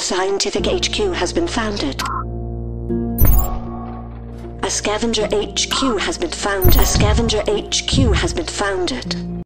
scientific HQ has been founded. A scavenger HQ has been founded. A scavenger HQ has been founded.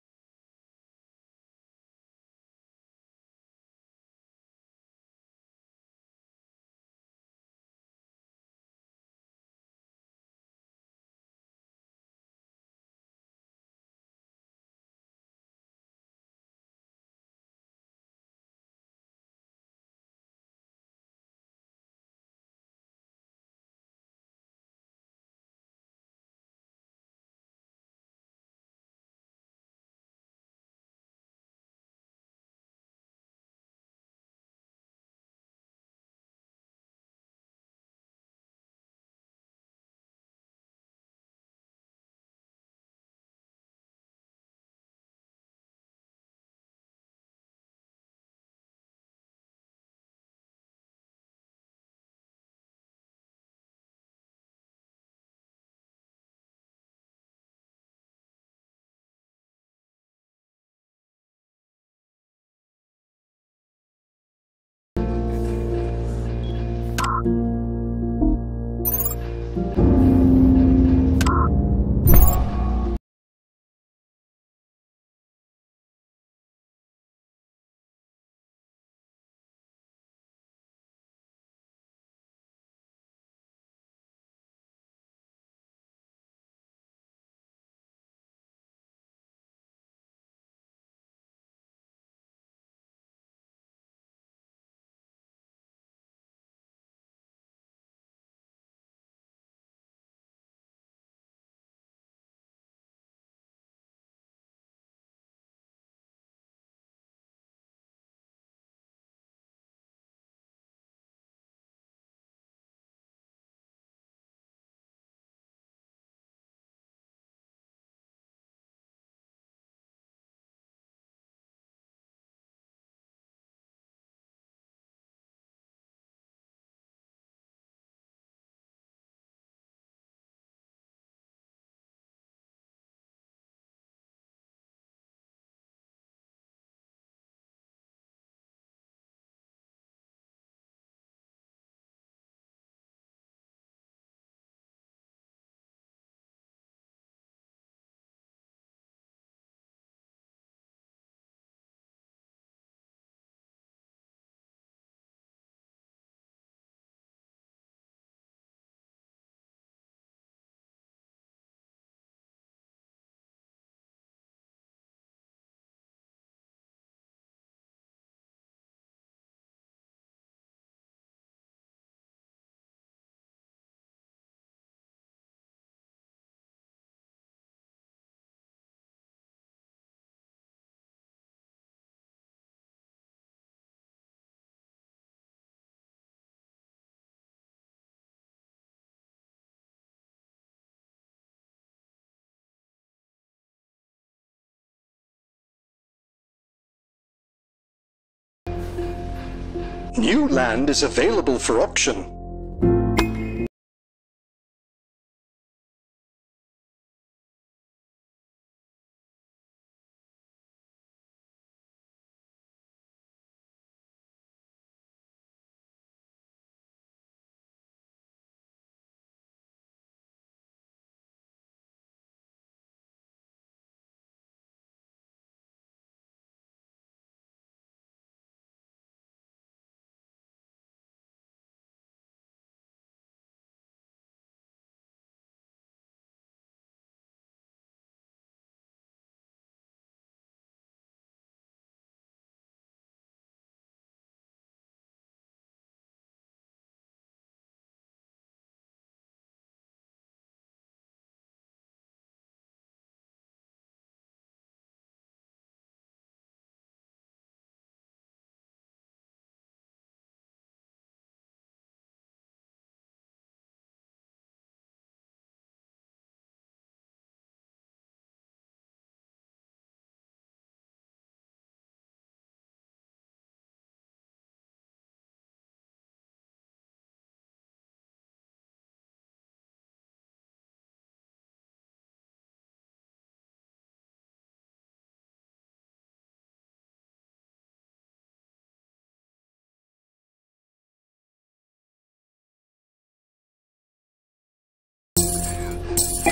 New land is available for auction.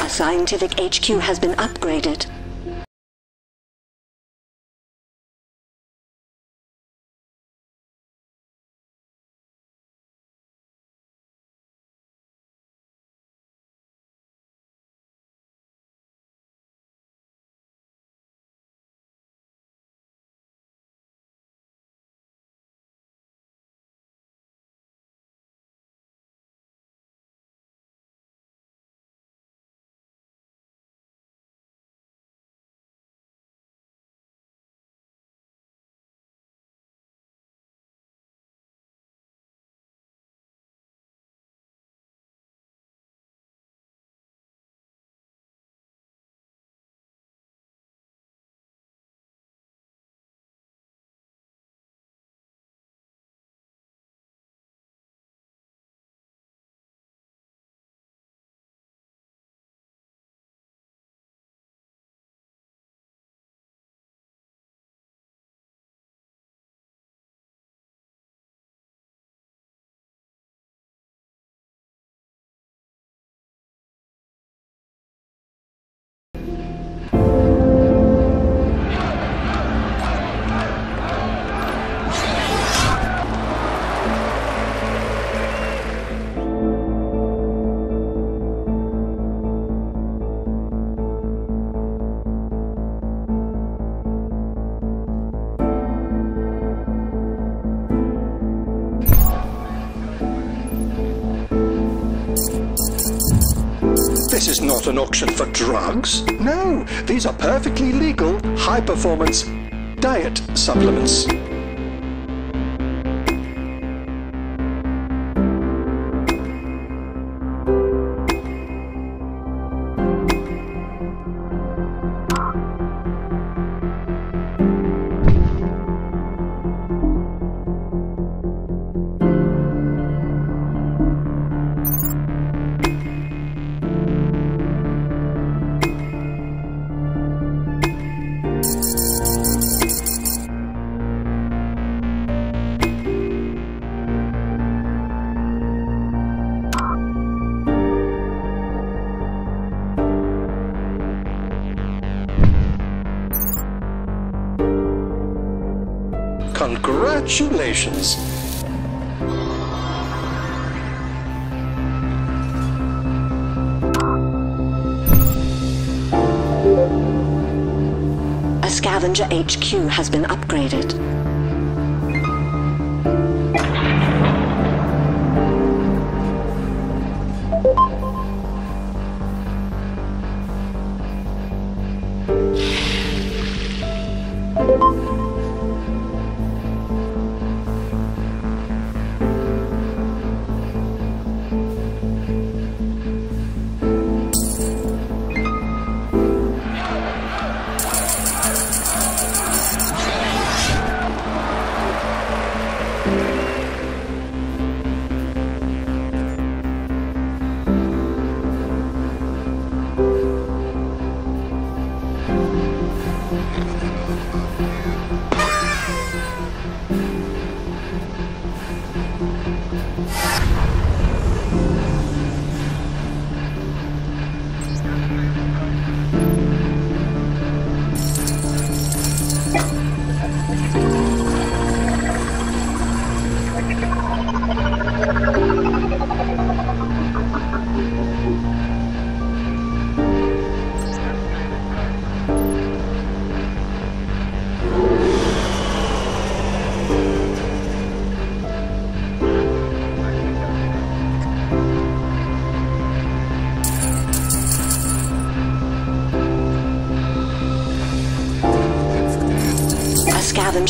A scientific HQ has been upgraded. This is not an auction for drugs. No, these are perfectly legal, high-performance diet supplements. Congratulations. A scavenger HQ has been upgraded.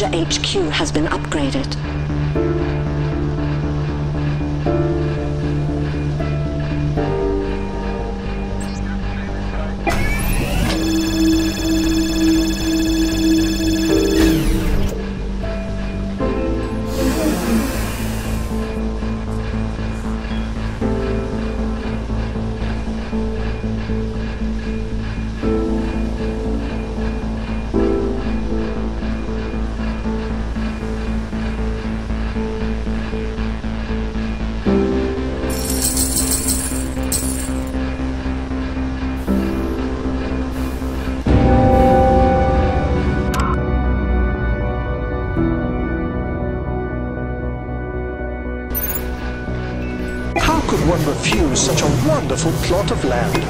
A HQ has been upgraded. Wonderful plot of land?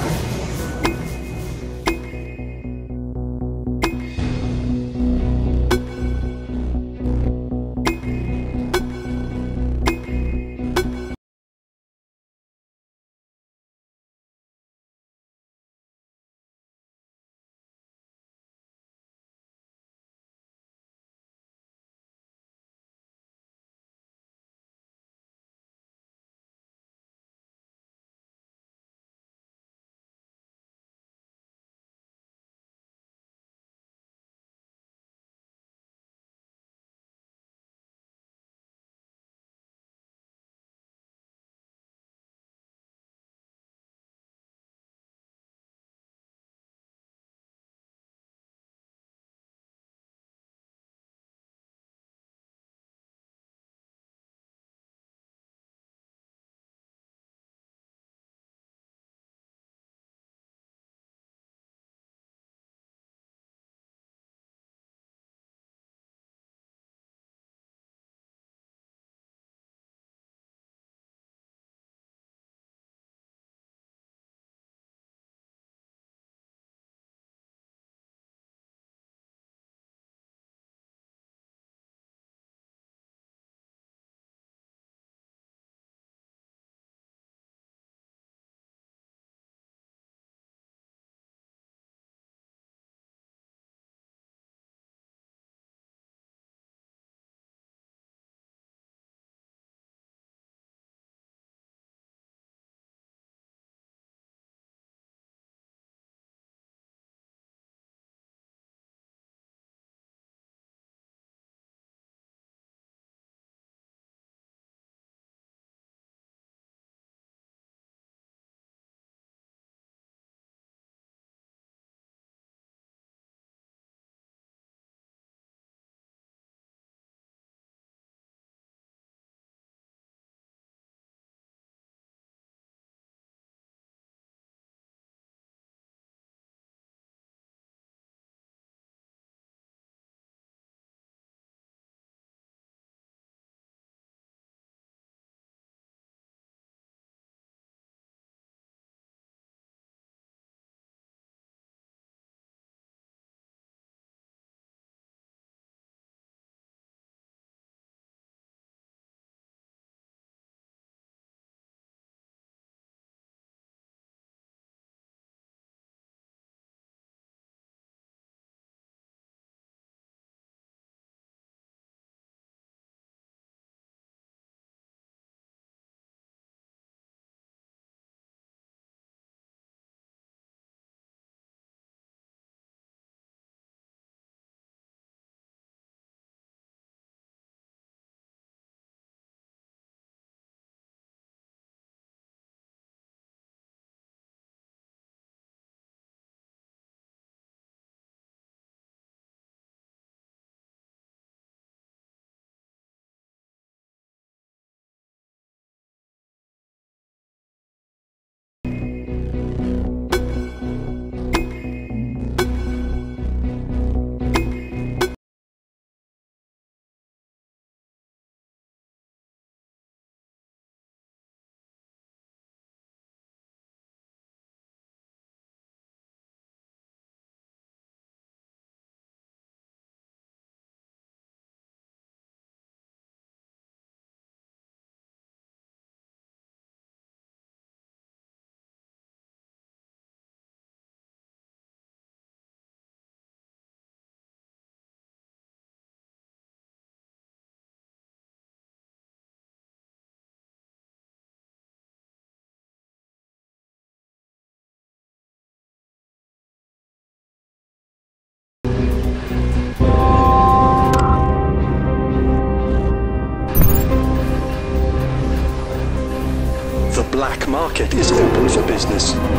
Market is open for business.